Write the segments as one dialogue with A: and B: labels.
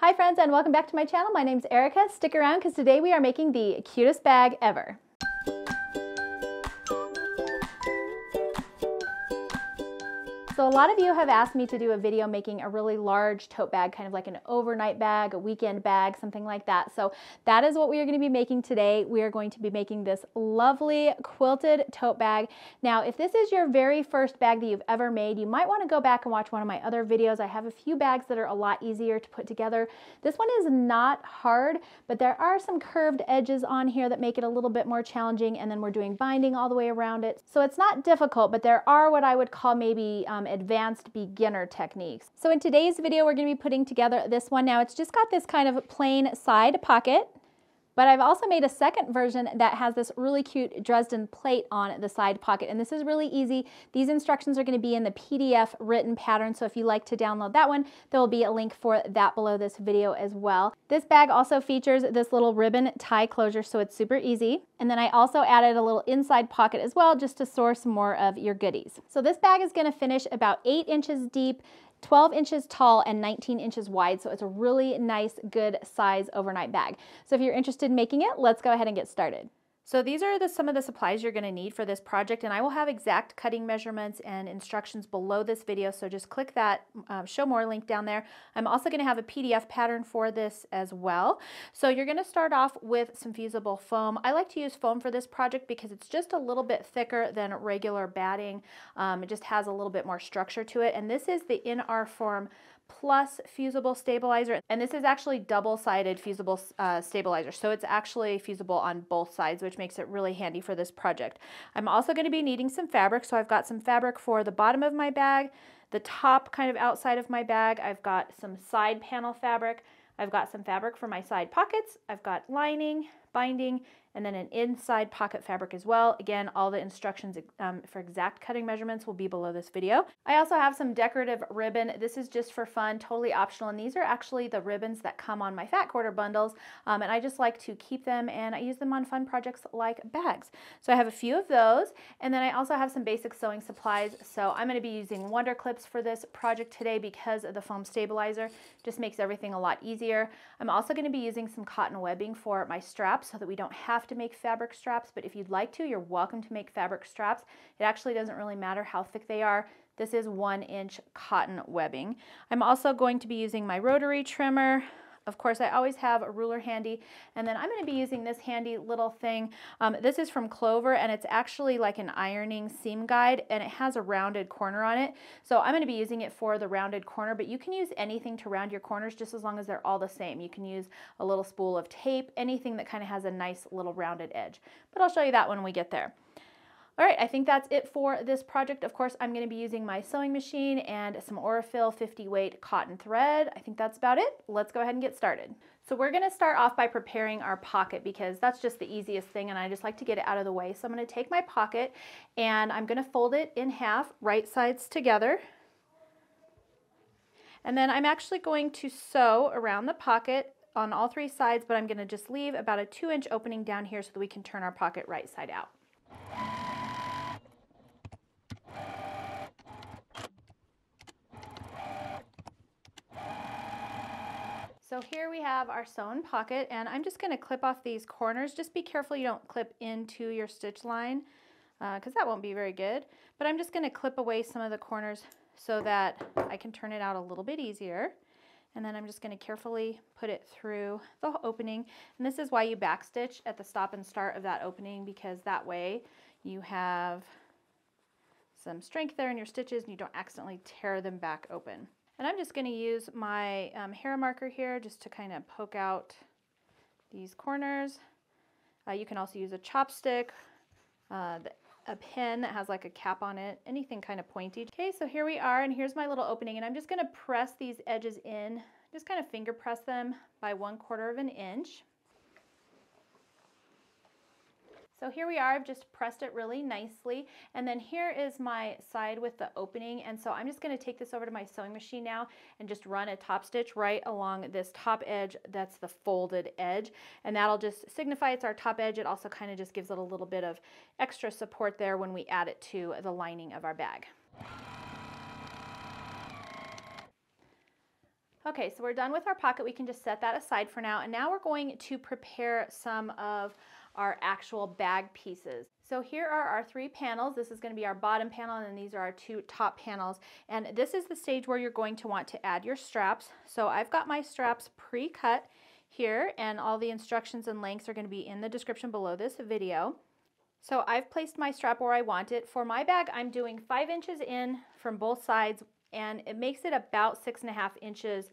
A: Hi friends and welcome back to my channel. My name's Erica. Stick around because today we are making the cutest bag ever. So a lot of you have asked me to do a video making a really large tote bag, kind of like an overnight bag, a weekend bag, something like that. So that is what we are going to be making today. We are going to be making this lovely quilted tote bag. Now, if this is your very first bag that you've ever made, you might want to go back and watch one of my other videos. I have a few bags that are a lot easier to put together. This one is not hard, but there are some curved edges on here that make it a little bit more challenging. And then we're doing binding all the way around it. So it's not difficult, but there are what I would call maybe um, advanced beginner techniques. So in today's video, we're gonna be putting together this one. Now it's just got this kind of plain side pocket but I've also made a second version that has this really cute Dresden plate on the side pocket. And this is really easy. These instructions are gonna be in the PDF written pattern. So if you like to download that one, there will be a link for that below this video as well. This bag also features this little ribbon tie closure, so it's super easy. And then I also added a little inside pocket as well, just to store some more of your goodies. So this bag is gonna finish about eight inches deep, 12 inches tall and 19 inches wide. So it's a really nice, good size overnight bag. So if you're interested in making it, let's go ahead and get started. So these are the, some of the supplies you're going to need for this project and I will have exact cutting measurements and instructions below this video so just click that um, show more link down there. I'm also going to have a PDF pattern for this as well. So you're going to start off with some fusible foam. I like to use foam for this project because it's just a little bit thicker than regular batting. Um, it just has a little bit more structure to it and this is the In-R-Form plus fusible stabilizer. And this is actually double-sided fusible uh, stabilizer. So it's actually fusible on both sides, which makes it really handy for this project. I'm also gonna be needing some fabric. So I've got some fabric for the bottom of my bag, the top kind of outside of my bag. I've got some side panel fabric. I've got some fabric for my side pockets. I've got lining, binding, and then an inside pocket fabric as well. Again, all the instructions um, for exact cutting measurements will be below this video. I also have some decorative ribbon. This is just for fun, totally optional, and these are actually the ribbons that come on my fat quarter bundles, um, and I just like to keep them and I use them on fun projects like bags. So I have a few of those, and then I also have some basic sewing supplies. So I'm gonna be using Wonder Clips for this project today because of the foam stabilizer. Just makes everything a lot easier. I'm also gonna be using some cotton webbing for my straps so that we don't have to make fabric straps, but if you'd like to, you're welcome to make fabric straps. It actually doesn't really matter how thick they are. This is one inch cotton webbing. I'm also going to be using my rotary trimmer. Of course, I always have a ruler handy, and then I'm going to be using this handy little thing. Um, this is from Clover, and it's actually like an ironing seam guide, and it has a rounded corner on it. So I'm going to be using it for the rounded corner, but you can use anything to round your corners just as long as they're all the same. You can use a little spool of tape, anything that kind of has a nice little rounded edge. But I'll show you that when we get there. All right, I think that's it for this project. Of course, I'm gonna be using my sewing machine and some Aurifil 50 weight cotton thread. I think that's about it. Let's go ahead and get started. So we're gonna start off by preparing our pocket because that's just the easiest thing and I just like to get it out of the way. So I'm gonna take my pocket and I'm gonna fold it in half, right sides together. And then I'm actually going to sew around the pocket on all three sides, but I'm gonna just leave about a two inch opening down here so that we can turn our pocket right side out. So here we have our sewn pocket and I'm just going to clip off these corners. Just be careful you don't clip into your stitch line because uh, that won't be very good. But I'm just going to clip away some of the corners so that I can turn it out a little bit easier. And then I'm just going to carefully put it through the opening. And this is why you backstitch at the stop and start of that opening because that way you have some strength there in your stitches and you don't accidentally tear them back open. And I'm just going to use my um, Hera marker here just to kind of poke out these corners. Uh, you can also use a chopstick, uh, a pin that has like a cap on it, anything kind of pointy. Okay, so here we are, and here's my little opening, and I'm just going to press these edges in, just kind of finger press them by one quarter of an inch. So here we are, I've just pressed it really nicely. And then here is my side with the opening. And so I'm just gonna take this over to my sewing machine now and just run a top stitch right along this top edge that's the folded edge. And that'll just signify it's our top edge. It also kind of just gives it a little bit of extra support there when we add it to the lining of our bag. Okay, so we're done with our pocket. We can just set that aside for now. And now we're going to prepare some of our actual bag pieces. So here are our three panels. This is going to be our bottom panel and then these are our two top panels. And this is the stage where you're going to want to add your straps. So I've got my straps pre-cut here and all the instructions and links are going to be in the description below this video. So I've placed my strap where I want it. For my bag, I'm doing five inches in from both sides and it makes it about six and a half inches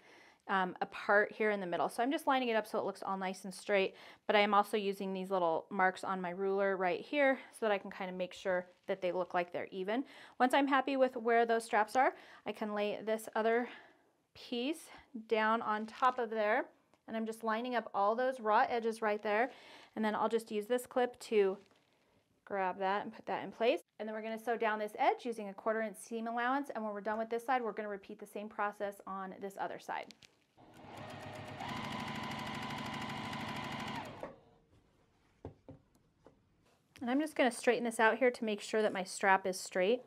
A: um, apart here in the middle. So I'm just lining it up so it looks all nice and straight, but I am also using these little marks on my ruler right here so that I can kind of make sure that they look like they're even. Once I'm happy with where those straps are, I can lay this other piece down on top of there and I'm just lining up all those raw edges right there and then I'll just use this clip to grab that and put that in place. And then we're going to sew down this edge using a quarter inch seam allowance and when we're done with this side we're going to repeat the same process on this other side. And I'm just going to straighten this out here to make sure that my strap is straight.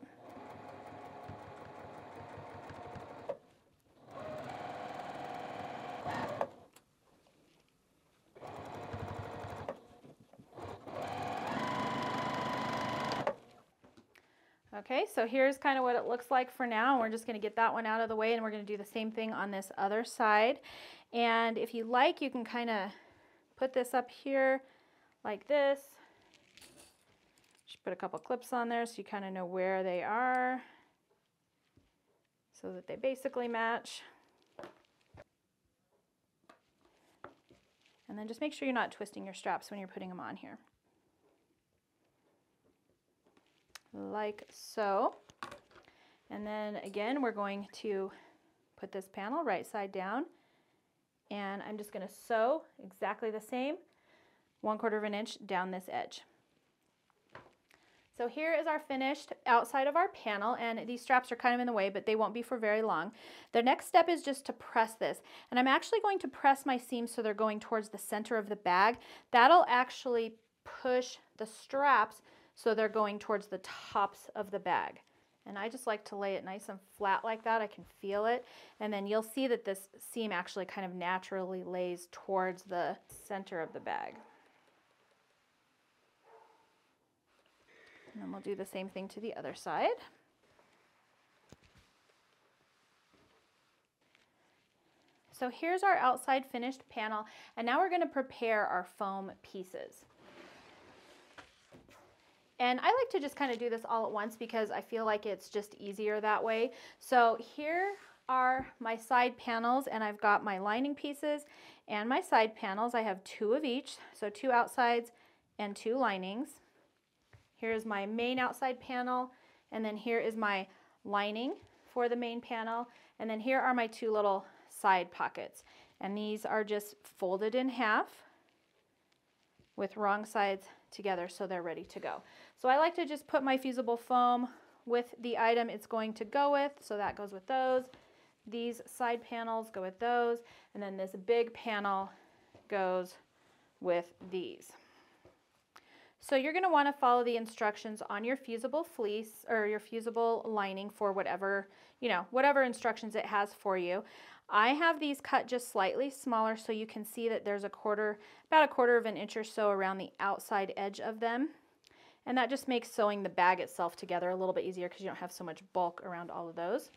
A: Okay, so here's kind of what it looks like for now. We're just going to get that one out of the way and we're going to do the same thing on this other side. And if you like, you can kind of put this up here like this put a couple clips on there so you kind of know where they are so that they basically match. And then just make sure you're not twisting your straps when you're putting them on here. Like so. And then again, we're going to put this panel right side down and I'm just going to sew exactly the same one quarter of an inch down this edge. So here is our finished outside of our panel and these straps are kind of in the way but they won't be for very long. The next step is just to press this and I'm actually going to press my seams so they're going towards the center of the bag. That'll actually push the straps so they're going towards the tops of the bag. And I just like to lay it nice and flat like that. I can feel it. And then you'll see that this seam actually kind of naturally lays towards the center of the bag. And then we'll do the same thing to the other side. So here's our outside finished panel, and now we're gonna prepare our foam pieces. And I like to just kind of do this all at once because I feel like it's just easier that way. So here are my side panels and I've got my lining pieces and my side panels. I have two of each, so two outsides and two linings. Here's my main outside panel, and then here is my lining for the main panel, and then here are my two little side pockets. And these are just folded in half with wrong sides together so they're ready to go. So I like to just put my fusible foam with the item it's going to go with, so that goes with those. These side panels go with those, and then this big panel goes with these. So you're going to want to follow the instructions on your fusible fleece or your fusible lining for whatever, you know, whatever instructions it has for you. I have these cut just slightly smaller so you can see that there's a quarter, about a quarter of an inch or so around the outside edge of them. And that just makes sewing the bag itself together a little bit easier because you don't have so much bulk around all of those.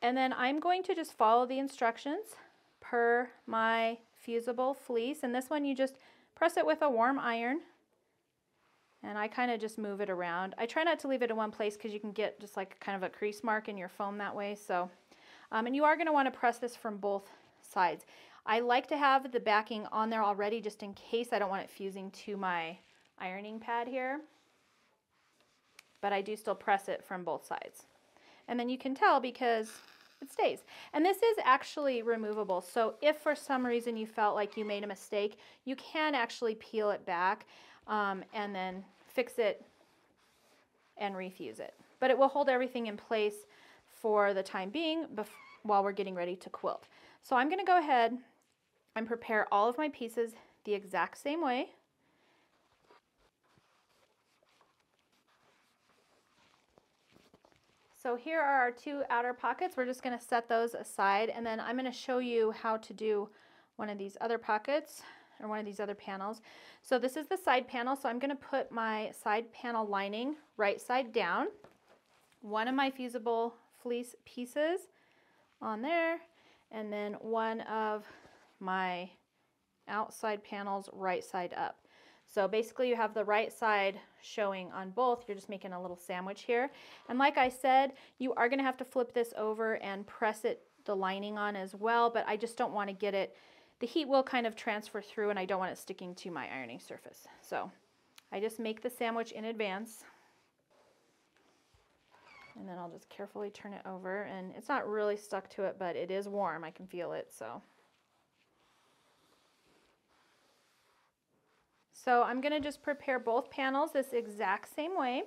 A: And then I'm going to just follow the instructions per my fusible fleece. And this one you just press it with a warm iron and I kind of just move it around. I try not to leave it in one place because you can get just like kind of a crease mark in your foam that way. So, um, and you are going to want to press this from both sides. I like to have the backing on there already just in case I don't want it fusing to my ironing pad here. But I do still press it from both sides. And then you can tell because it stays. And this is actually removable. So if for some reason you felt like you made a mistake, you can actually peel it back um, and then fix it and refuse it. But it will hold everything in place for the time being while we're getting ready to quilt. So I'm gonna go ahead and prepare all of my pieces the exact same way. So here are our two outer pockets. We're just gonna set those aside and then I'm gonna show you how to do one of these other pockets or one of these other panels. So this is the side panel. So I'm gonna put my side panel lining right side down. One of my fusible fleece pieces on there and then one of my outside panels right side up. So basically you have the right side showing on both. You're just making a little sandwich here. And like I said, you are gonna have to flip this over and press it, the lining on as well, but I just don't wanna get it, the heat will kind of transfer through and I don't want it sticking to my ironing surface. So I just make the sandwich in advance. And then I'll just carefully turn it over and it's not really stuck to it, but it is warm. I can feel it, so. So I'm going to just prepare both panels this exact same way.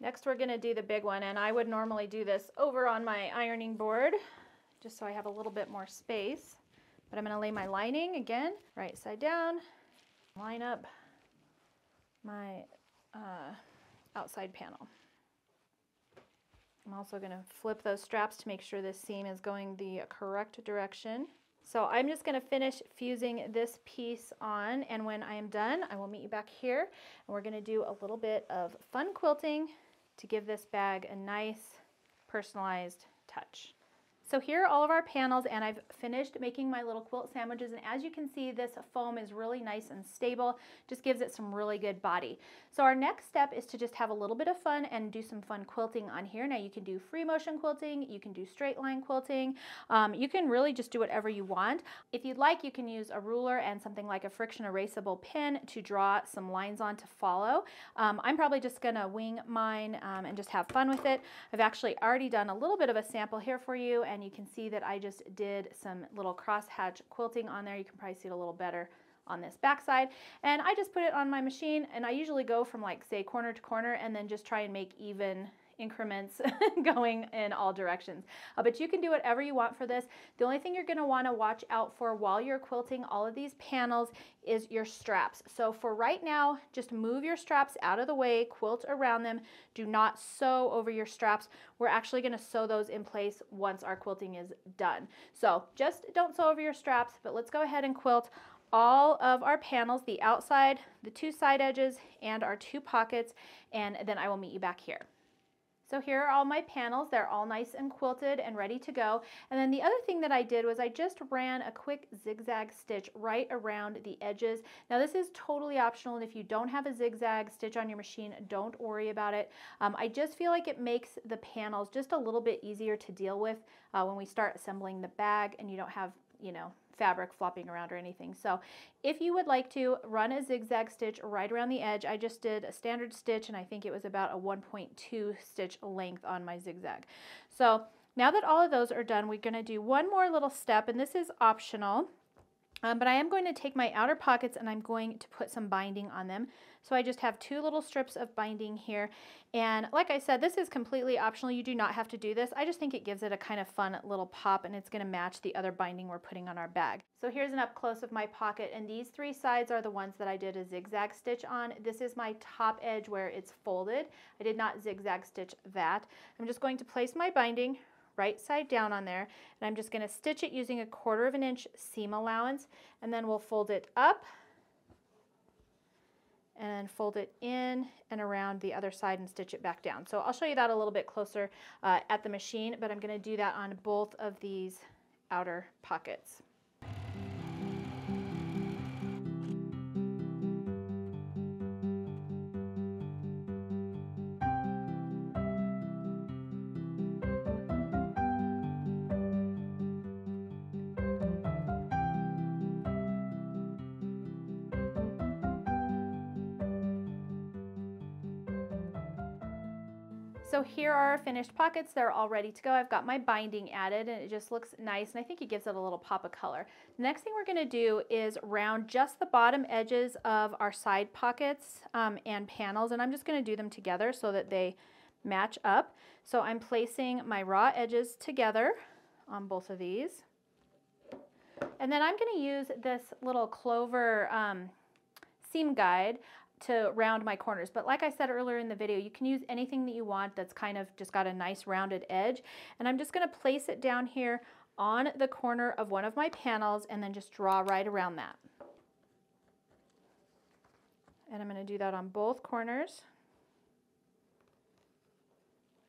A: Next we're going to do the big one and I would normally do this over on my ironing board just so I have a little bit more space. But I'm going to lay my lining again right side down, line up my uh, outside panel. I'm also going to flip those straps to make sure this seam is going the correct direction. So I'm just going to finish fusing this piece on and when I am done I will meet you back here and we're going to do a little bit of fun quilting to give this bag a nice personalized touch. So here are all of our panels and I've finished making my little quilt sandwiches and as you can see this foam is really nice and stable, just gives it some really good body. So our next step is to just have a little bit of fun and do some fun quilting on here. Now you can do free motion quilting, you can do straight line quilting, um, you can really just do whatever you want. If you'd like you can use a ruler and something like a friction erasable pin to draw some lines on to follow. Um, I'm probably just gonna wing mine um, and just have fun with it. I've actually already done a little bit of a sample here for you and you can see that I just did some little crosshatch quilting on there. You can probably see it a little better on this back side. And I just put it on my machine and I usually go from like say corner to corner and then just try and make even increments going in all directions. Uh, but you can do whatever you want for this. The only thing you're going to want to watch out for while you're quilting all of these panels is your straps. So for right now, just move your straps out of the way, quilt around them. Do not sew over your straps. We're actually going to sew those in place once our quilting is done. So just don't sew over your straps, but let's go ahead and quilt all of our panels, the outside, the two side edges, and our two pockets, and then I will meet you back here. So here are all my panels. They're all nice and quilted and ready to go. And then the other thing that I did was I just ran a quick zigzag stitch right around the edges. Now this is totally optional and if you don't have a zigzag stitch on your machine, don't worry about it. Um, I just feel like it makes the panels just a little bit easier to deal with uh, when we start assembling the bag and you don't have, you know, fabric flopping around or anything. So if you would like to run a zigzag stitch right around the edge, I just did a standard stitch and I think it was about a 1.2 stitch length on my zigzag. So now that all of those are done, we're going to do one more little step and this is optional. Um, but I am going to take my outer pockets and I'm going to put some binding on them. So I just have two little strips of binding here. And like I said, this is completely optional. You do not have to do this. I just think it gives it a kind of fun little pop and it's gonna match the other binding we're putting on our bag. So here's an up close of my pocket and these three sides are the ones that I did a zigzag stitch on. This is my top edge where it's folded. I did not zigzag stitch that. I'm just going to place my binding right side down on there and I'm just going to stitch it using a quarter of an inch seam allowance and then we'll fold it up and fold it in and around the other side and stitch it back down. So I'll show you that a little bit closer uh, at the machine, but I'm going to do that on both of these outer pockets. Here are our finished pockets. They're all ready to go. I've got my binding added and it just looks nice and I think it gives it a little pop of color. The next thing we're gonna do is round just the bottom edges of our side pockets um, and panels and I'm just gonna do them together so that they match up. So I'm placing my raw edges together on both of these. And then I'm gonna use this little clover um, seam guide to round my corners. But like I said earlier in the video, you can use anything that you want that's kind of just got a nice rounded edge. And I'm just gonna place it down here on the corner of one of my panels and then just draw right around that. And I'm gonna do that on both corners.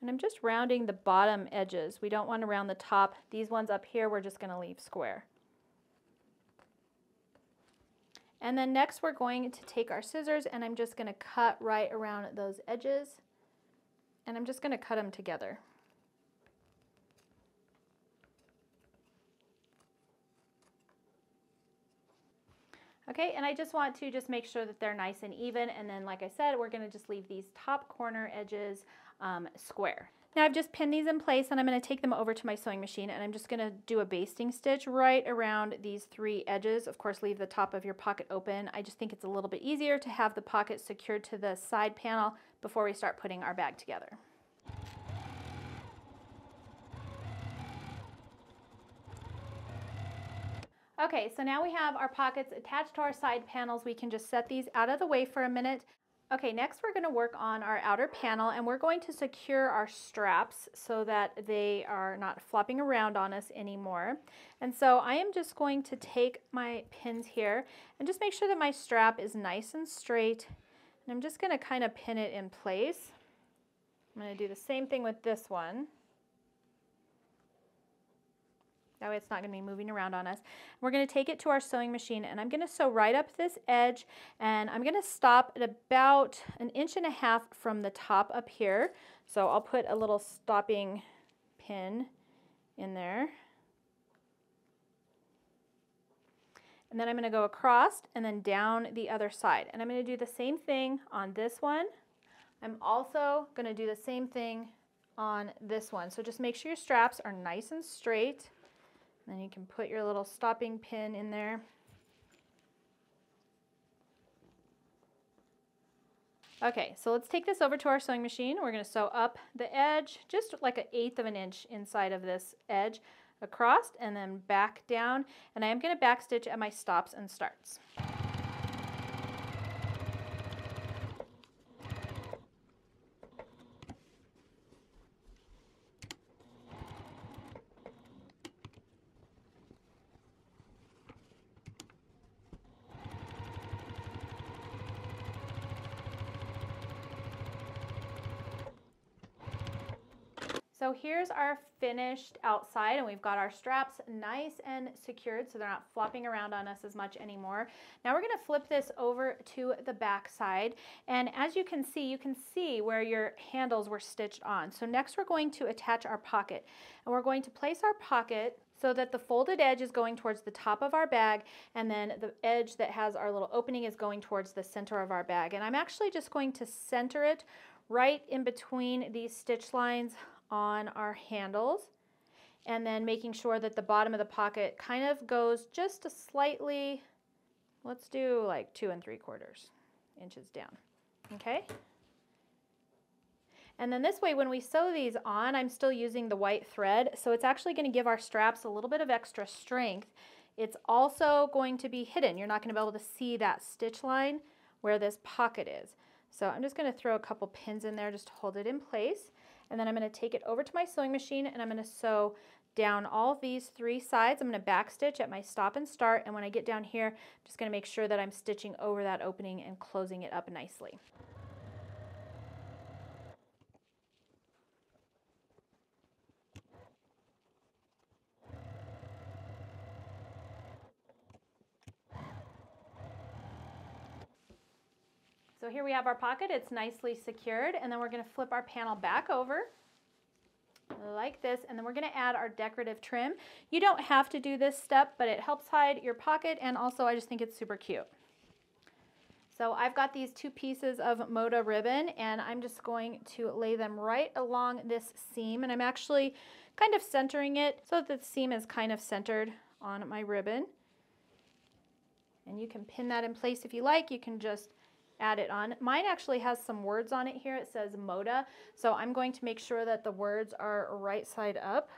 A: And I'm just rounding the bottom edges. We don't want to round the top. These ones up here, we're just going to leave square. And then next we're going to take our scissors and I'm just going to cut right around those edges. And I'm just going to cut them together. Okay, and I just want to just make sure that they're nice and even. And then, like I said, we're gonna just leave these top corner edges um, square. Now I've just pinned these in place and I'm going to take them over to my sewing machine and I'm just going to do a basting stitch right around these three edges. Of course leave the top of your pocket open. I just think it's a little bit easier to have the pocket secured to the side panel before we start putting our bag together. Okay, so now we have our pockets attached to our side panels. We can just set these out of the way for a minute. Okay, next we're going to work on our outer panel and we're going to secure our straps so that they are not flopping around on us anymore. And so I am just going to take my pins here and just make sure that my strap is nice and straight. And I'm just going to kind of pin it in place. I'm to do the same thing with this one. That way it's not going to be moving around on us. We're going to take it to our sewing machine and I'm going to sew right up this edge and I'm going to stop at about an inch and a half from the top up here. So I'll put a little stopping pin in there. And then I'm going to go across and then down the other side. And I'm going to do the same thing on this one. I'm also going to do the same thing on this one. So just make sure your straps are nice and straight. Then you can put your little stopping pin in there. Okay, so let's take this over to our sewing machine. We're going to sew up the edge, just like an eighth of an inch inside of this edge across and then back down. And I am going to backstitch at my stops and starts. So here's our finished outside and we've got our straps nice and secured so they're not flopping around on us as much anymore. Now we're gonna flip this over to the back side and as you can see, you can see where your handles were stitched on. So next we're going to attach our pocket and we're going to place our pocket so that the folded edge is going towards the top of our bag and then the edge that has our little opening is going towards the center of our bag. And I'm actually just going to center it right in between these stitch lines on our handles and then making sure that the bottom of the pocket kind of goes just a slightly, let's do like two and three quarters inches down, okay? And then this way, when we sew these on, I'm still using the white thread, so it's actually gonna give our straps a little bit of extra strength. It's also going to be hidden. You're not gonna be able to see that stitch line where this pocket is. So I'm just gonna throw a couple pins in there just to hold it in place and then I'm going to take it over to my sewing machine and I'm going to sew down all these three sides. I'm going to back stitch at my stop and start and when I get down here I'm just going to make sure that I'm stitching over that opening and closing it up nicely. So here we have our pocket, it's nicely secured, and then we're gonna flip our panel back over like this, and then we're gonna add our decorative trim. You don't have to do this step, but it helps hide your pocket, and also I just think it's super cute. So I've got these two pieces of Moda ribbon, and I'm just going to lay them right along this seam, and I'm actually kind of centering it so that the seam is kind of centered on my ribbon. And you can pin that in place if you like. You can just add it on. Mine actually has some words on it here. It says Moda. So I'm going to make sure that the words are right side up.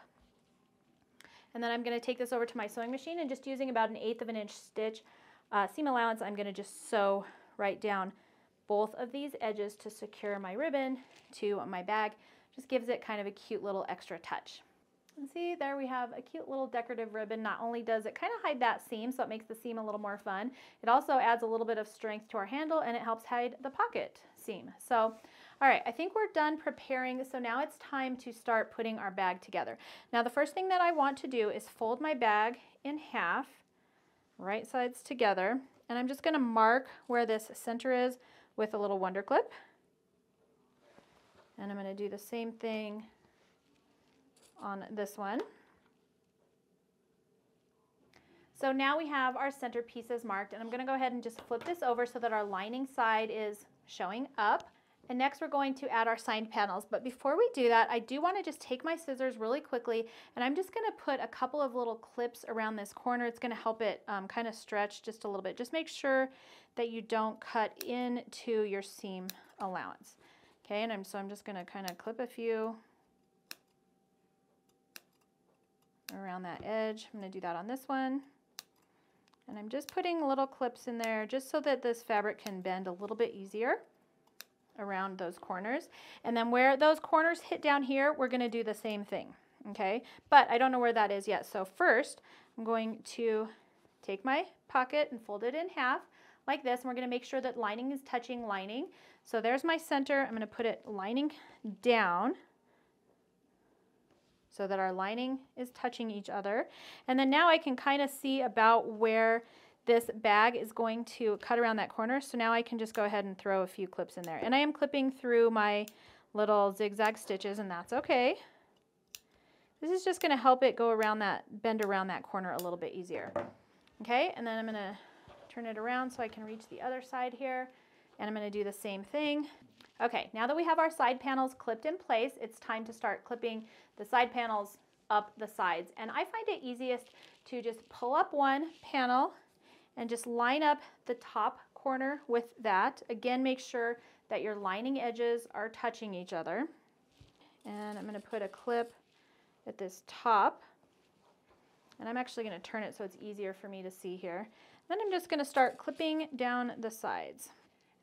A: And then I'm going to take this over to my sewing machine and just using about an eighth of an inch stitch uh, seam allowance, I'm going to just sew right down both of these edges to secure my ribbon to my bag. Just gives it kind of a cute little extra touch. And see, there we have a cute little decorative ribbon. Not only does it kind of hide that seam, so it makes the seam a little more fun, it also adds a little bit of strength to our handle and it helps hide the pocket seam. So, all right, I think we're done preparing. So now it's time to start putting our bag together. Now the first thing that I want to do is fold my bag in half, right sides together, and I'm just gonna mark where this center is with a little wonder clip. And I'm gonna do the same thing on this one. So now we have our center pieces marked and I'm gonna go ahead and just flip this over so that our lining side is showing up. And next we're going to add our signed panels. But before we do that, I do wanna just take my scissors really quickly and I'm just gonna put a couple of little clips around this corner. It's gonna help it um, kind of stretch just a little bit. Just make sure that you don't cut into your seam allowance. Okay, and I'm, so I'm just gonna kind of clip a few around that edge. I'm gonna do that on this one. And I'm just putting little clips in there just so that this fabric can bend a little bit easier around those corners. And then where those corners hit down here, we're gonna do the same thing, okay? But I don't know where that is yet. So first, I'm going to take my pocket and fold it in half like this. And we're gonna make sure that lining is touching lining. So there's my center. I'm gonna put it lining down so that our lining is touching each other. And then now I can kind of see about where this bag is going to cut around that corner. So now I can just go ahead and throw a few clips in there. And I am clipping through my little zigzag stitches and that's okay. This is just gonna help it go around that, bend around that corner a little bit easier. Okay, and then I'm gonna turn it around so I can reach the other side here. And I'm gonna do the same thing. Okay, now that we have our side panels clipped in place, it's time to start clipping the side panels up the sides. And I find it easiest to just pull up one panel and just line up the top corner with that. Again, make sure that your lining edges are touching each other. And I'm gonna put a clip at this top. And I'm actually gonna turn it so it's easier for me to see here. Then I'm just gonna start clipping down the sides.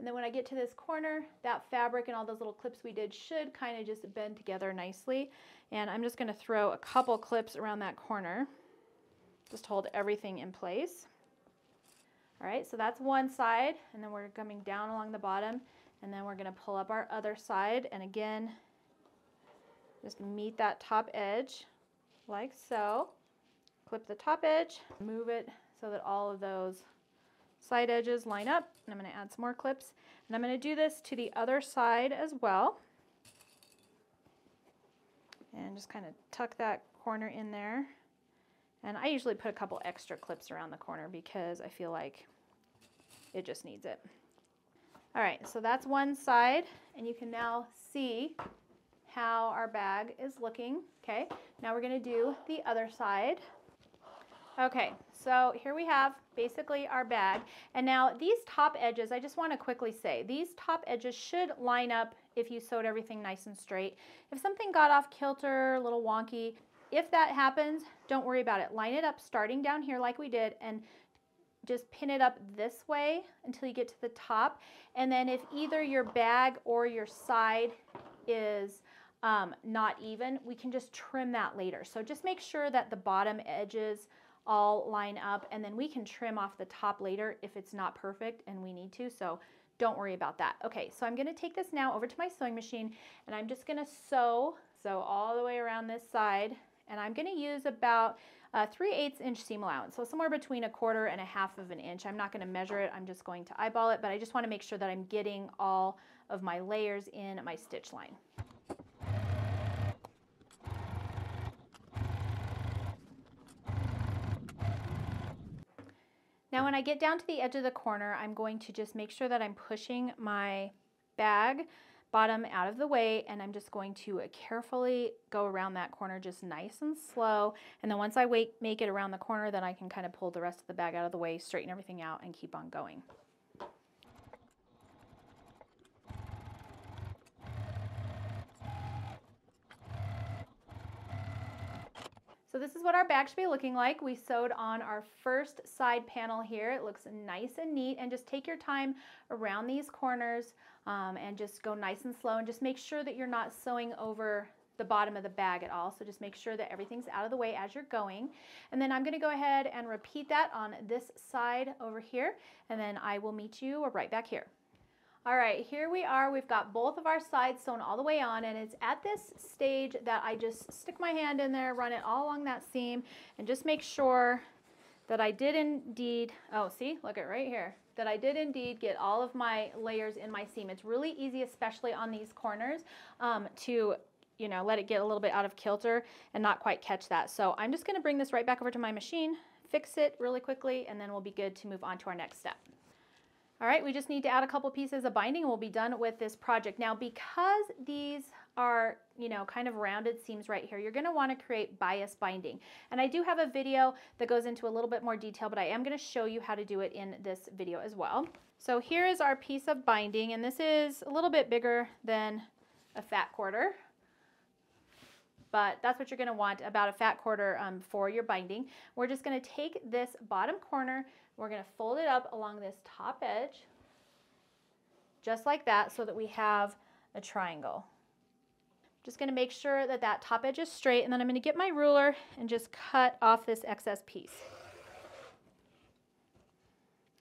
A: And then when I get to this corner, that fabric and all those little clips we did should kind of just bend together nicely. And I'm just gonna throw a couple clips around that corner. Just hold everything in place. All right, so that's one side, and then we're coming down along the bottom, and then we're gonna pull up our other side, and again, just meet that top edge like so. Clip the top edge, move it so that all of those side edges line up. And I'm going to add some more clips. And I'm going to do this to the other side as well. And just kind of tuck that corner in there. And I usually put a couple extra clips around the corner because I feel like it just needs it. All right, so that's one side, and you can now see how our bag is looking. Okay, now we're gonna do the other side. Okay, so here we have basically our bag. And now these top edges, I just wanna quickly say, these top edges should line up if you sewed everything nice and straight. If something got off kilter, a little wonky, if that happens, don't worry about it. Line it up starting down here like we did and just pin it up this way until you get to the top. And then if either your bag or your side is um, not even, we can just trim that later. So just make sure that the bottom edges all line up and then we can trim off the top later if it's not perfect and we need to. So don't worry about that. Okay, so I'm gonna take this now over to my sewing machine and I'm just gonna sew, sew all the way around this side and I'm gonna use about a 3 8 inch seam allowance. So somewhere between a quarter and a half of an inch. I'm not gonna measure it, I'm just going to eyeball it, but I just wanna make sure that I'm getting all of my layers in my stitch line. Now when I get down to the edge of the corner, I'm going to just make sure that I'm pushing my bag bottom out of the way and I'm just going to carefully go around that corner just nice and slow. And then once I wait, make it around the corner, then I can kind of pull the rest of the bag out of the way, straighten everything out and keep on going. So this is what our bag should be looking like. We sewed on our first side panel here. It looks nice and neat and just take your time around these corners um, and just go nice and slow and just make sure that you're not sewing over the bottom of the bag at all. So just make sure that everything's out of the way as you're going. And then I'm gonna go ahead and repeat that on this side over here and then I will meet you right back here. All right, here we are. We've got both of our sides sewn all the way on and it's at this stage that I just stick my hand in there, run it all along that seam and just make sure that I did indeed, oh see, look at right here, that I did indeed get all of my layers in my seam. It's really easy, especially on these corners, um, to you know, let it get a little bit out of kilter and not quite catch that. So I'm just gonna bring this right back over to my machine, fix it really quickly, and then we'll be good to move on to our next step. All right, we just need to add a couple pieces of binding and we'll be done with this project. Now, because these are, you know, kind of rounded seams right here, you're gonna wanna create bias binding. And I do have a video that goes into a little bit more detail, but I am gonna show you how to do it in this video as well. So here is our piece of binding, and this is a little bit bigger than a fat quarter but that's what you're gonna want about a fat quarter um, for your binding. We're just gonna take this bottom corner, we're gonna fold it up along this top edge, just like that, so that we have a triangle. Just gonna make sure that that top edge is straight, and then I'm gonna get my ruler and just cut off this excess piece.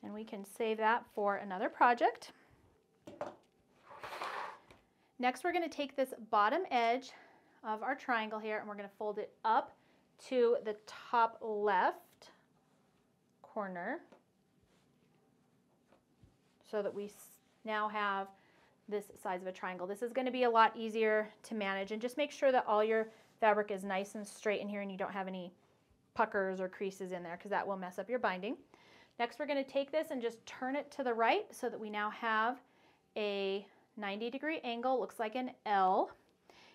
A: And we can save that for another project. Next, we're gonna take this bottom edge of our triangle here and we're going to fold it up to the top left corner so that we now have this size of a triangle. This is going to be a lot easier to manage and just make sure that all your fabric is nice and straight in here and you don't have any puckers or creases in there because that will mess up your binding. Next we're going to take this and just turn it to the right so that we now have a 90 degree angle, looks like an L.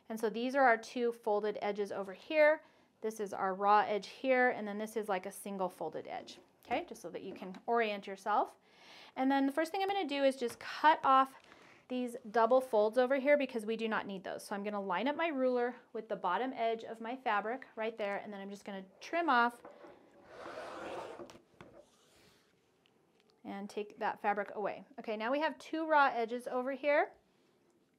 A: And so these are our two folded edges over here. This is our raw edge here, and then this is like a single folded edge, okay? Just so that you can orient yourself. And then the first thing I'm gonna do is just cut off these double folds over here because we do not need those. So I'm gonna line up my ruler with the bottom edge of my fabric right there, and then I'm just gonna trim off and take that fabric away. Okay, now we have two raw edges over here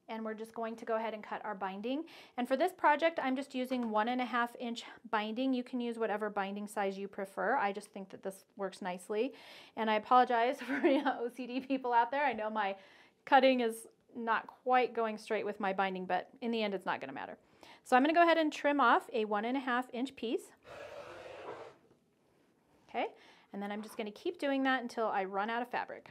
A: and we're just going to go ahead and cut our binding. And for this project, I'm just using one and a half inch binding. You can use whatever binding size you prefer. I just think that this works nicely. And I apologize for you know, OCD people out there. I know my cutting is not quite going straight with my binding, but in the end, it's not gonna matter. So I'm gonna go ahead and trim off a one and a half inch piece. Okay, and then I'm just gonna keep doing that until I run out of fabric.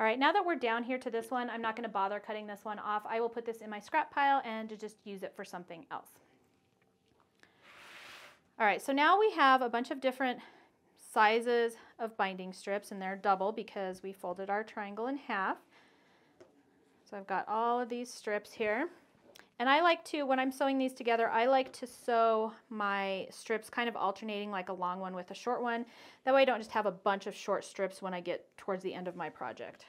A: All right, now that we're down here to this one, I'm not gonna bother cutting this one off. I will put this in my scrap pile and to just use it for something else. All right, so now we have a bunch of different sizes of binding strips and they're double because we folded our triangle in half. So I've got all of these strips here. And I like to, when I'm sewing these together, I like to sew my strips kind of alternating like a long one with a short one. That way I don't just have a bunch of short strips when I get towards the end of my project.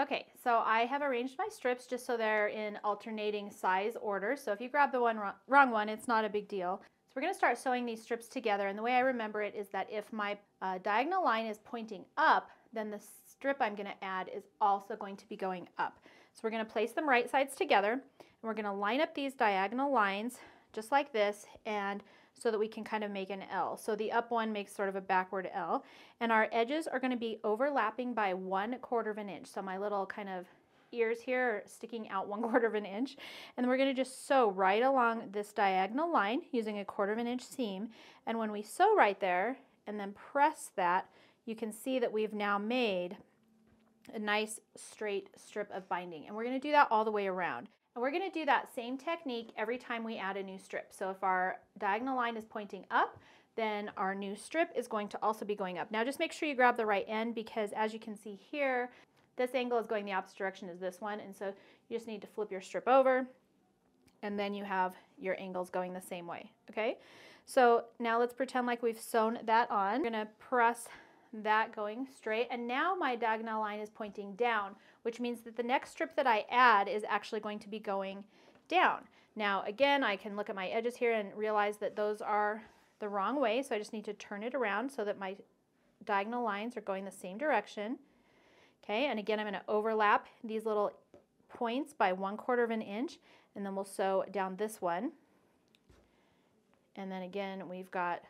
A: Okay, so I have arranged my strips just so they're in alternating size order. So if you grab the one wrong one, it's not a big deal. So we're going to start sewing these strips together. And the way I remember it is that if my uh, diagonal line is pointing up, then the strip I'm going to add is also going to be going up. So we're going to place them right sides together. And we're going to line up these diagonal lines just like this and so that we can kind of make an L. So the up one makes sort of a backward L. And our edges are going to be overlapping by one quarter of an inch. So my little kind of ears here are sticking out one quarter of an inch. And we're going to just sew right along this diagonal line using a quarter of an inch seam. And when we sew right there and then press that, you can see that we've now made a nice straight strip of binding. And we're going to do that all the way around. And we're gonna do that same technique every time we add a new strip. So if our diagonal line is pointing up, then our new strip is going to also be going up. Now just make sure you grab the right end because as you can see here, this angle is going the opposite direction as this one. And so you just need to flip your strip over and then you have your angles going the same way, okay? So now let's pretend like we've sewn that on. We're gonna press that going straight. And now my diagonal line is pointing down, which means that the next strip that I add is actually going to be going down. Now, again, I can look at my edges here and realize that those are the wrong way. So I just need to turn it around so that my diagonal lines are going the same direction. Okay, and again, I'm going to overlap these little points by one quarter of an inch, and then we'll sew down this one. And then again, we've got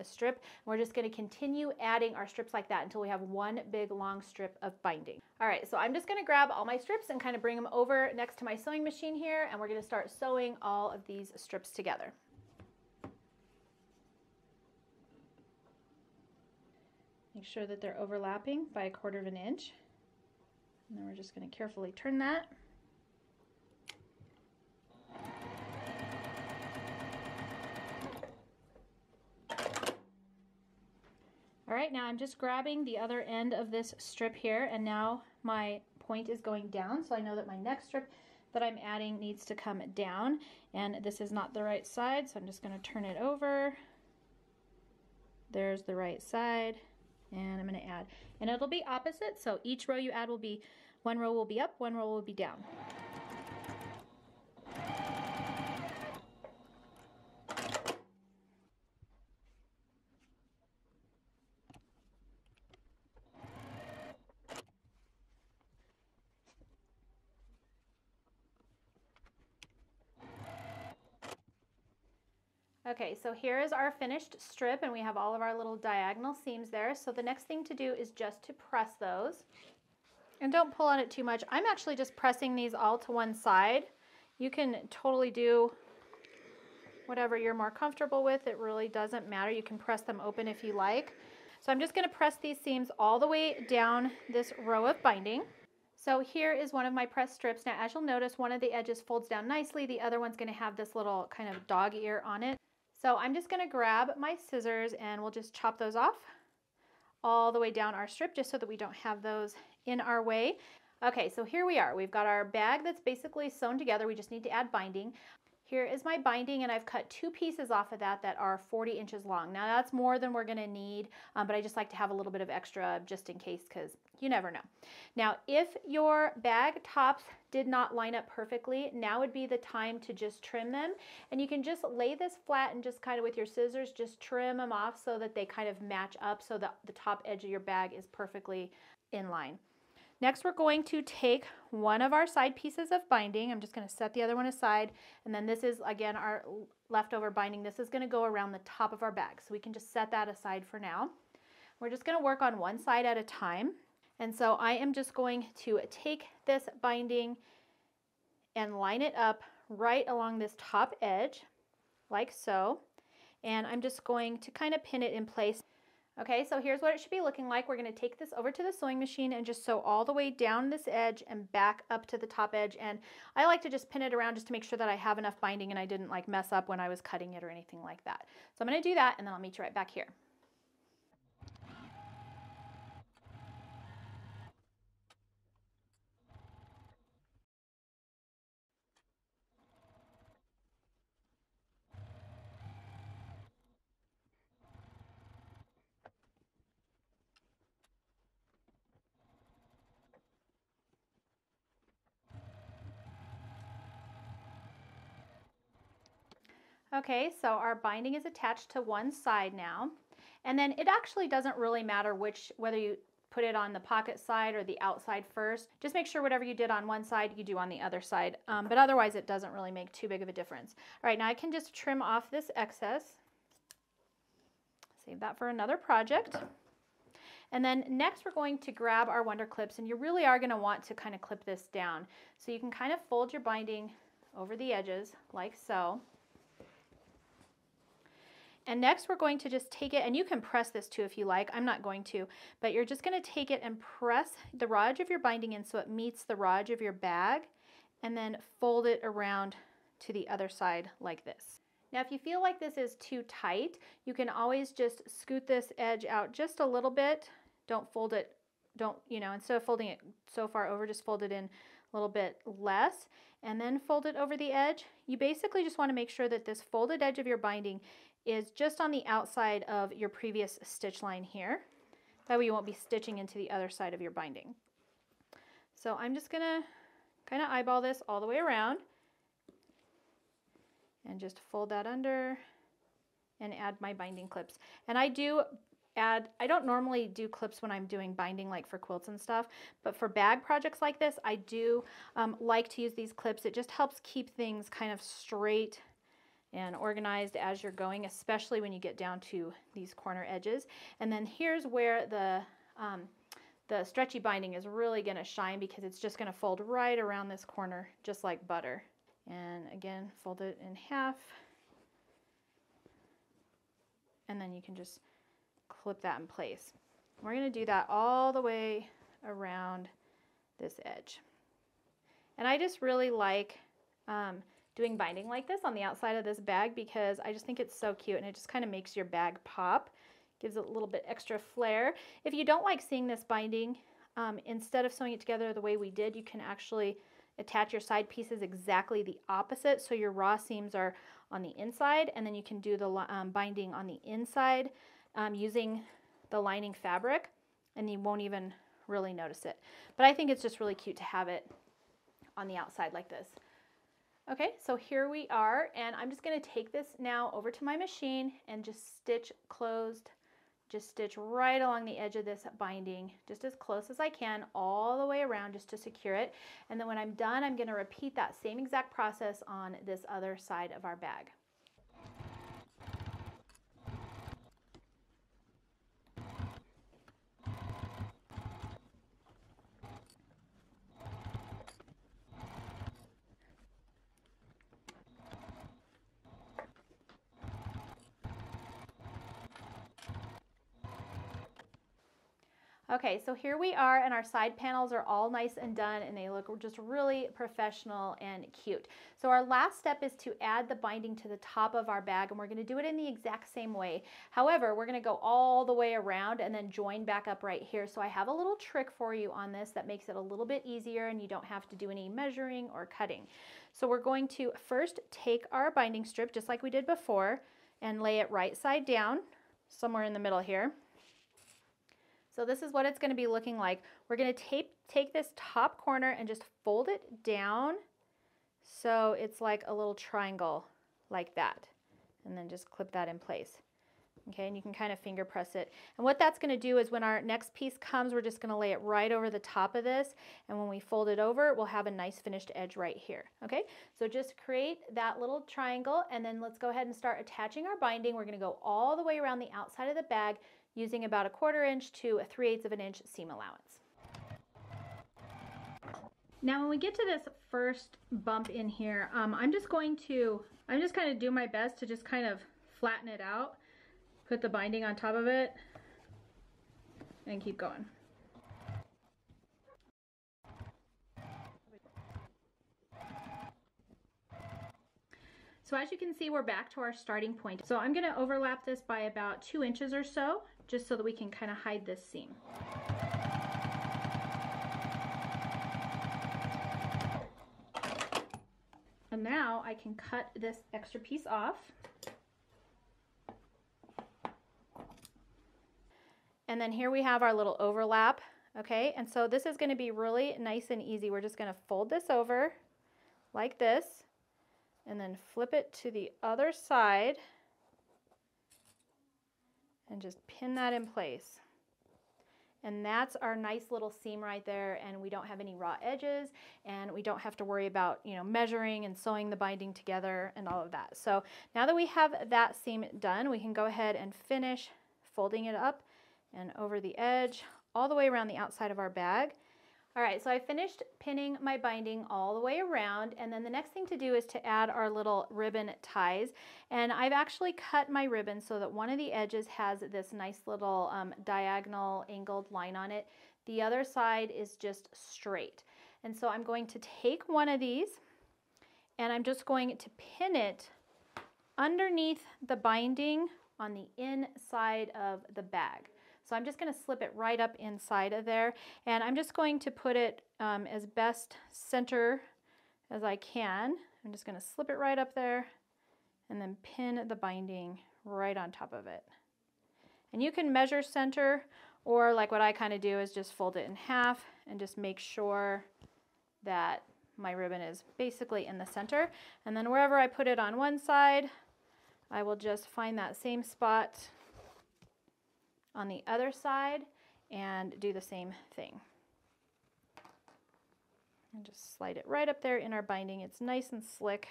A: a strip. We're just going to continue adding our strips like that until we have one big long strip of binding. All right, so I'm just going to grab all my strips and kind of bring them over next to my sewing machine here, and we're going to start sewing all of these strips together. Make sure that they're overlapping by a quarter of an inch. And then we're just going to carefully turn that. All right, now I'm just grabbing the other end of this strip here and now my point is going down. So I know that my next strip that I'm adding needs to come down and this is not the right side. So I'm just gonna turn it over. There's the right side and I'm gonna add. And it'll be opposite. So each row you add will be, one row will be up, one row will be down. Okay, so here is our finished strip and we have all of our little diagonal seams there. So the next thing to do is just to press those. And don't pull on it too much. I'm actually just pressing these all to one side. You can totally do whatever you're more comfortable with. It really doesn't matter. You can press them open if you like. So I'm just gonna press these seams all the way down this row of binding. So here is one of my pressed strips. Now, as you'll notice, one of the edges folds down nicely. The other one's gonna have this little kind of dog ear on it. So I'm just gonna grab my scissors and we'll just chop those off all the way down our strip just so that we don't have those in our way. Okay, so here we are. We've got our bag that's basically sewn together. We just need to add binding. Here is my binding and I've cut two pieces off of that that are 40 inches long. Now that's more than we're gonna need, um, but I just like to have a little bit of extra just in case because you never know. Now, if your bag tops did not line up perfectly, now would be the time to just trim them. And you can just lay this flat and just kind of with your scissors, just trim them off so that they kind of match up so that the top edge of your bag is perfectly in line. Next, we're going to take one of our side pieces of binding. I'm just going to set the other one aside. And then this is, again, our leftover binding. This is going to go around the top of our bag. So we can just set that aside for now. We're just going to work on one side at a time. And so I am just going to take this binding and line it up right along this top edge, like so. And I'm just going to kind of pin it in place. Okay, so here's what it should be looking like. We're gonna take this over to the sewing machine and just sew all the way down this edge and back up to the top edge. And I like to just pin it around just to make sure that I have enough binding and I didn't like mess up when I was cutting it or anything like that. So I'm gonna do that and then I'll meet you right back here. Okay, so our binding is attached to one side now. And then it actually doesn't really matter which, whether you put it on the pocket side or the outside first. Just make sure whatever you did on one side, you do on the other side. Um, but otherwise, it doesn't really make too big of a difference. All right, now I can just trim off this excess. Save that for another project. And then next we're going to grab our Wonder Clips and you really are gonna want to kind of clip this down. So you can kind of fold your binding over the edges like so. And next we're going to just take it, and you can press this too if you like, I'm not going to, but you're just gonna take it and press the raw edge of your binding in so it meets the raw edge of your bag, and then fold it around to the other side like this. Now if you feel like this is too tight, you can always just scoot this edge out just a little bit. Don't fold it, don't, you know, instead of folding it so far over, just fold it in a little bit less and then fold it over the edge. You basically just wanna make sure that this folded edge of your binding is just on the outside of your previous stitch line here. That way you won't be stitching into the other side of your binding. So I'm just gonna kind of eyeball this all the way around and just fold that under and add my binding clips. And I do add, I don't normally do clips when I'm doing binding like for quilts and stuff, but for bag projects like this, I do um, like to use these clips. It just helps keep things kind of straight and organized as you're going, especially when you get down to these corner edges. And then here's where the, um, the stretchy binding is really gonna shine because it's just gonna fold right around this corner, just like butter. And again, fold it in half. And then you can just clip that in place. We're going to do that all the way around this edge. And I just really like um, doing binding like this on the outside of this bag because I just think it's so cute and it just kind of makes your bag pop. Gives it a little bit extra flair. If you don't like seeing this binding, um, instead of sewing it together the way we did, you can actually attach your side pieces exactly the opposite. So your raw seams are on the inside and then you can do the um, binding on the inside um, using the lining fabric and you won't even really notice it. But I think it's just really cute to have it on the outside like this. Okay, so here we are and I'm just gonna take this now over to my machine and just stitch closed, just stitch right along the edge of this binding, just as close as I can all the way around just to secure it. And then when I'm done, I'm gonna repeat that same exact process on this other side of our bag. Okay, so here we are and our side panels are all nice and done and they look just really professional and cute. So our last step is to add the binding to the top of our bag and we're gonna do it in the exact same way. However, we're gonna go all the way around and then join back up right here. So I have a little trick for you on this that makes it a little bit easier and you don't have to do any measuring or cutting. So we're going to first take our binding strip just like we did before and lay it right side down somewhere in the middle here. So this is what it's going to be looking like. We're going to tape, take this top corner and just fold it down so it's like a little triangle like that. And then just clip that in place. Okay, and you can kind of finger press it. And what that's going to do is when our next piece comes, we're just going to lay it right over the top of this. And when we fold it over, we'll have a nice finished edge right here. Okay, so just create that little triangle and then let's go ahead and start attaching our binding. We're going to go all the way around the outside of the bag using about a quarter inch to a 3 eighths of an inch seam allowance. Now when we get to this first bump in here, um, I'm just going to, I'm just kind of do my best to just kind of flatten it out, put the binding on top of it, and keep going. So as you can see, we're back to our starting point. So I'm gonna overlap this by about two inches or so, just so that we can kind of hide this seam. And now I can cut this extra piece off. And then here we have our little overlap, okay? And so this is gonna be really nice and easy. We're just gonna fold this over like this and then flip it to the other side and just pin that in place. And that's our nice little seam right there and we don't have any raw edges and we don't have to worry about, you know, measuring and sewing the binding together and all of that. So now that we have that seam done, we can go ahead and finish folding it up and over the edge all the way around the outside of our bag. All right, so I finished pinning my binding all the way around and then the next thing to do is to add our little ribbon ties. And I've actually cut my ribbon so that one of the edges has this nice little um, diagonal angled line on it. The other side is just straight. And so I'm going to take one of these and I'm just going to pin it underneath the binding on the inside of the bag. So I'm just going to slip it right up inside of there and I'm just going to put it um, as best center as I can. I'm just going to slip it right up there and then pin the binding right on top of it. And you can measure center Or like what I kind of do is just fold it in half and just make sure that my ribbon is basically in the center. And then wherever I put it on one side, I will just find that same spot on the other side and do the same thing. And just slide it right up there in our binding. It's nice and slick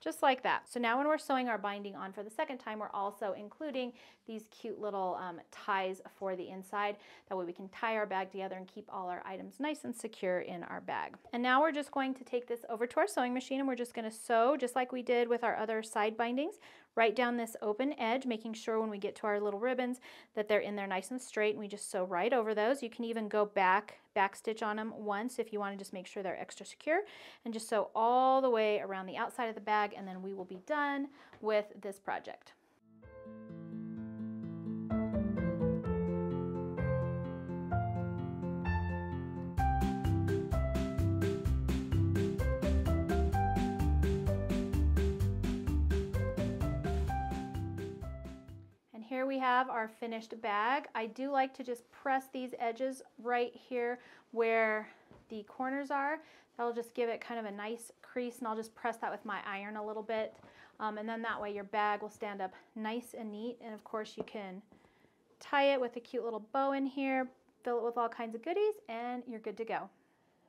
A: just like that. So now when we're sewing our binding on for the second time, we're also including these cute little um, ties for the inside. That way we can tie our bag together and keep all our items nice and secure in our bag. And now we're just going to take this over to our sewing machine and we're just gonna sew just like we did with our other side bindings, right down this open edge, making sure when we get to our little ribbons that they're in there nice and straight and we just sew right over those. You can even go back, back stitch on them once if you wanna just make sure they're extra secure and just sew all the way around the outside of the bag and then we will be done with this project. We have our finished bag. I do like to just press these edges right here where the corners are. That'll just give it kind of a nice crease and I'll just press that with my iron a little bit. Um, and then that way your bag will stand up nice and neat. And of course you can tie it with a cute little bow in here, fill it with all kinds of goodies, and you're good to go.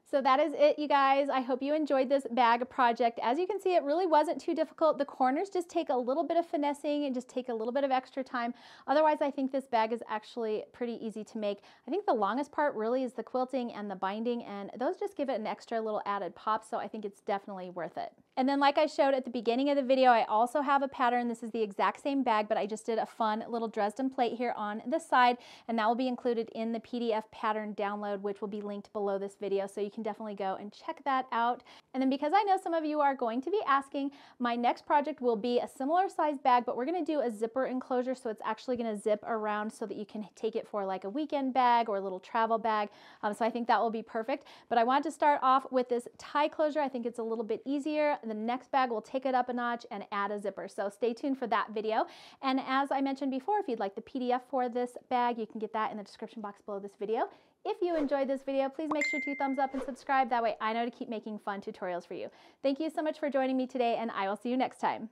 A: So that is it, you guys. I hope you enjoyed this bag project. As you can see, it really wasn't too difficult. The corners just take a little bit of finessing and just take a little bit of extra time. Otherwise, I think this bag is actually pretty easy to make. I think the longest part really is the quilting and the binding, and those just give it an extra little added pop, so I think it's definitely worth it. And then like I showed at the beginning of the video, I also have a pattern. This is the exact same bag, but I just did a fun little Dresden plate here on the side, and that will be included in the PDF pattern download, which will be linked below this video, so you can definitely go and check that out. And then because I know some of you are going to be asking, my next project will be a similar size bag, but we're gonna do a zipper enclosure, so it's actually gonna zip around so that you can take it for like a weekend bag or a little travel bag. Um, so I think that will be perfect. But I wanted to start off with this tie closure. I think it's a little bit easier the next bag will take it up a notch and add a zipper. So stay tuned for that video. And as I mentioned before, if you'd like the PDF for this bag, you can get that in the description box below this video. If you enjoyed this video, please make sure to thumbs up and subscribe. That way I know to keep making fun tutorials for you. Thank you so much for joining me today and I will see you next time.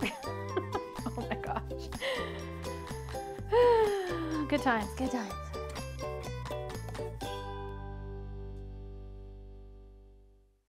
A: Oh my gosh. Good times, good times.